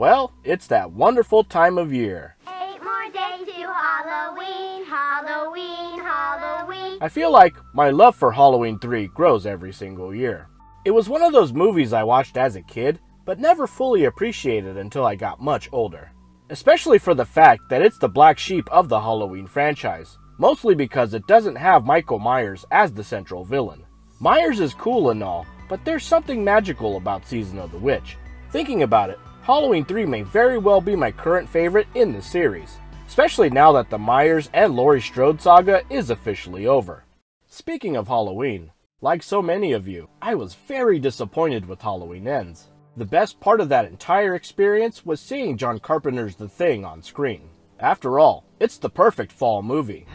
Well, it's that wonderful time of year. Eight more days to Halloween, Halloween, Halloween. I feel like my love for Halloween 3 grows every single year. It was one of those movies I watched as a kid, but never fully appreciated until I got much older. Especially for the fact that it's the black sheep of the Halloween franchise, mostly because it doesn't have Michael Myers as the central villain. Myers is cool and all, but there's something magical about Season of the Witch. Thinking about it, Halloween 3 may very well be my current favorite in the series, especially now that the Myers and Laurie Strode saga is officially over. Speaking of Halloween, like so many of you, I was very disappointed with Halloween Ends. The best part of that entire experience was seeing John Carpenter's The Thing on screen. After all, it's the perfect fall movie.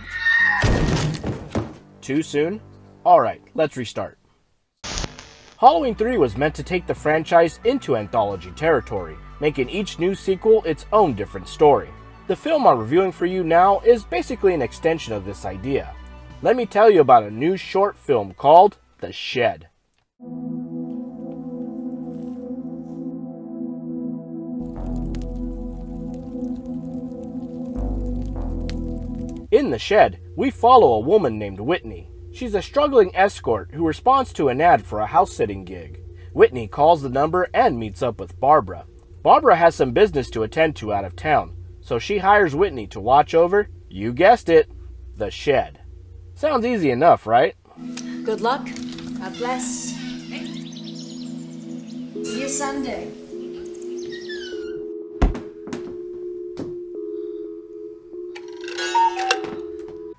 Too soon? Alright, let's restart. Halloween 3 was meant to take the franchise into anthology territory, making each new sequel its own different story. The film I'm reviewing for you now is basically an extension of this idea. Let me tell you about a new short film called The Shed. In the shed, we follow a woman named Whitney. She's a struggling escort who responds to an ad for a house sitting gig. Whitney calls the number and meets up with Barbara. Barbara has some business to attend to out of town, so she hires Whitney to watch over, you guessed it, the shed. Sounds easy enough, right? Good luck. God bless. See you Sunday.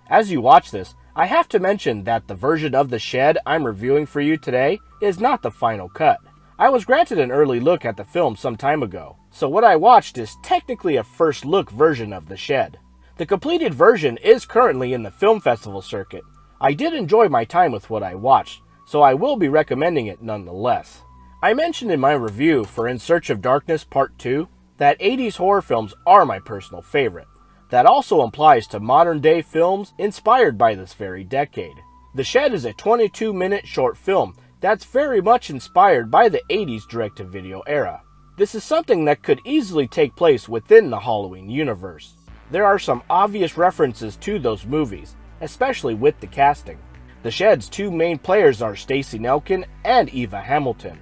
As you watch this, I have to mention that the version of The Shed I'm reviewing for you today is not the final cut. I was granted an early look at the film some time ago, so what I watched is technically a first look version of The Shed. The completed version is currently in the film festival circuit. I did enjoy my time with what I watched, so I will be recommending it nonetheless. I mentioned in my review for In Search of Darkness Part 2 that 80s horror films are my personal favorite. That also applies to modern day films inspired by this very decade. The Shed is a 22 minute short film that's very much inspired by the 80s direct to video era. This is something that could easily take place within the Halloween universe. There are some obvious references to those movies, especially with the casting. The Shed's two main players are Stacey Nelkin and Eva Hamilton.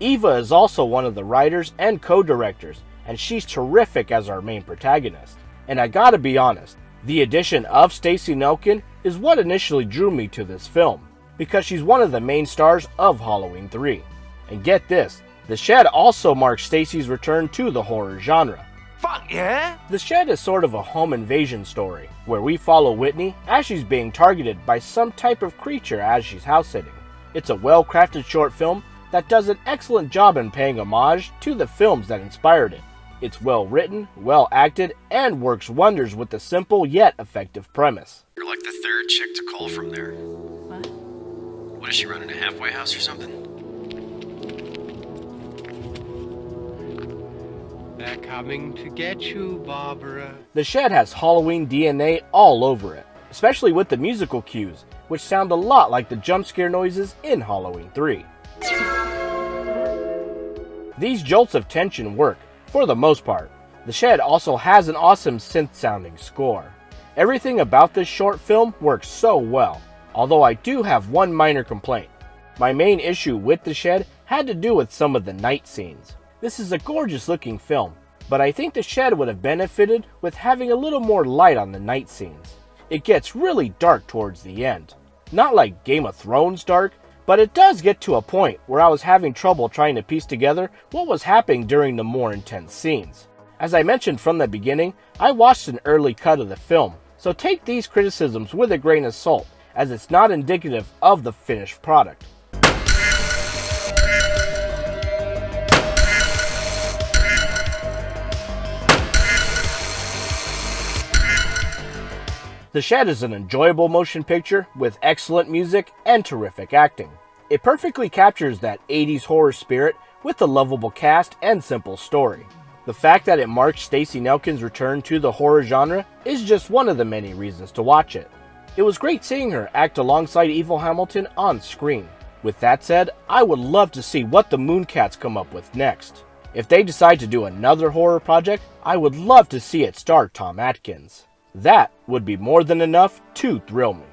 Eva is also one of the writers and co-directors, and she's terrific as our main protagonist. And I gotta be honest, the addition of Stacey Nelkin is what initially drew me to this film, because she's one of the main stars of Halloween 3. And get this, The Shed also marks Stacey's return to the horror genre. Fuck yeah! The Shed is sort of a home invasion story, where we follow Whitney as she's being targeted by some type of creature as she's house sitting. It's a well crafted short film that does an excellent job in paying homage to the films that inspired it. It's well written, well acted, and works wonders with the simple yet effective premise. You're like the third chick to call from there. What? What is she running a halfway house or something? They're coming to get you, Barbara. The Shed has Halloween DNA all over it, especially with the musical cues, which sound a lot like the jump scare noises in Halloween 3. These jolts of tension work, for the most part. The Shed also has an awesome synth sounding score. Everything about this short film works so well, although I do have one minor complaint. My main issue with The Shed had to do with some of the night scenes. This is a gorgeous looking film, but I think The Shed would have benefited with having a little more light on the night scenes. It gets really dark towards the end. Not like Game of Thrones dark, but it does get to a point where I was having trouble trying to piece together what was happening during the more intense scenes. As I mentioned from the beginning, I watched an early cut of the film, so take these criticisms with a grain of salt, as it's not indicative of the finished product. The Shed is an enjoyable motion picture with excellent music and terrific acting. It perfectly captures that 80s horror spirit with a lovable cast and simple story. The fact that it marks Stacey Nelkin's return to the horror genre is just one of the many reasons to watch it. It was great seeing her act alongside Eva Hamilton on screen. With that said, I would love to see what the Mooncats come up with next. If they decide to do another horror project, I would love to see it star Tom Atkins. That would be more than enough to thrill me.